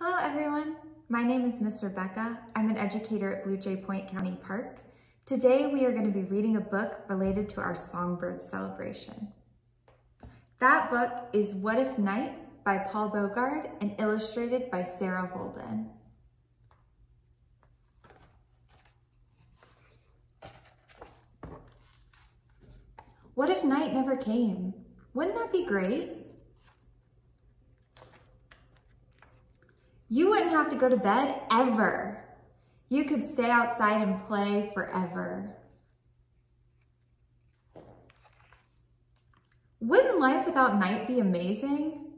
Hello everyone, my name is Miss Rebecca. I'm an educator at Blue Jay Point County Park. Today we are going to be reading a book related to our Songbird celebration. That book is What If Night by Paul Bogard and illustrated by Sarah Holden. What if night never came? Wouldn't that be great? You wouldn't have to go to bed ever. You could stay outside and play forever. Wouldn't life without night be amazing?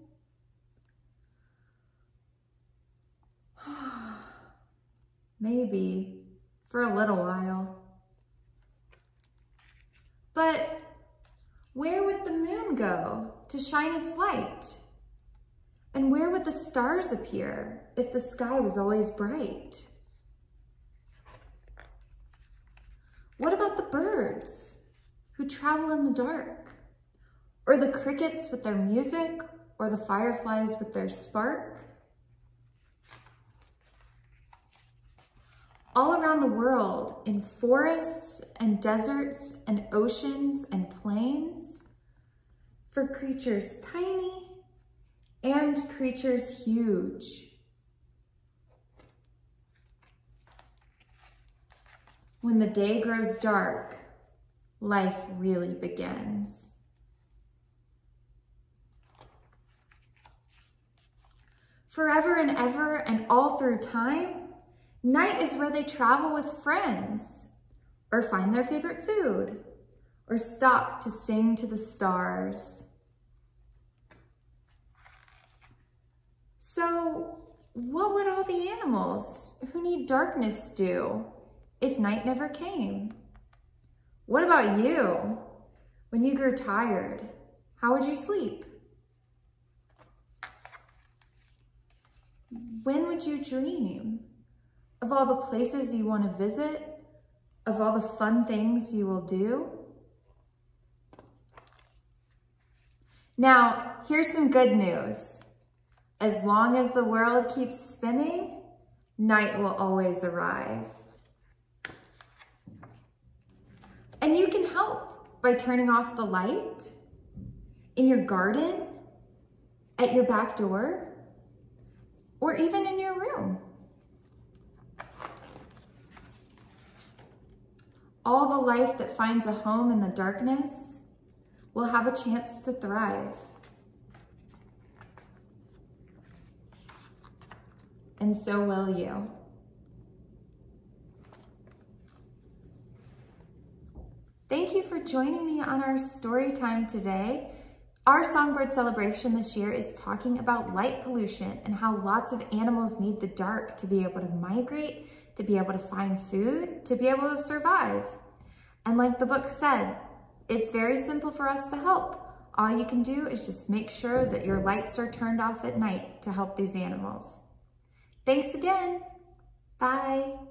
Maybe, for a little while. But where would the moon go to shine its light? And where would the stars appear if the sky was always bright? What about the birds who travel in the dark? Or the crickets with their music? Or the fireflies with their spark? All around the world, in forests and deserts and oceans and plains, for creatures tiny and creatures huge. When the day grows dark, life really begins. Forever and ever and all through time, night is where they travel with friends, or find their favorite food, or stop to sing to the stars. So what would all the animals who need darkness do if night never came? What about you? When you grew tired, how would you sleep? When would you dream of all the places you want to visit, of all the fun things you will do? Now, here's some good news. As long as the world keeps spinning, night will always arrive. And you can help by turning off the light in your garden, at your back door, or even in your room. All the life that finds a home in the darkness will have a chance to thrive. And so will you. Thank you for joining me on our story time today. Our Songbird celebration this year is talking about light pollution and how lots of animals need the dark to be able to migrate, to be able to find food, to be able to survive. And like the book said, it's very simple for us to help. All you can do is just make sure that your lights are turned off at night to help these animals. Thanks again. Bye.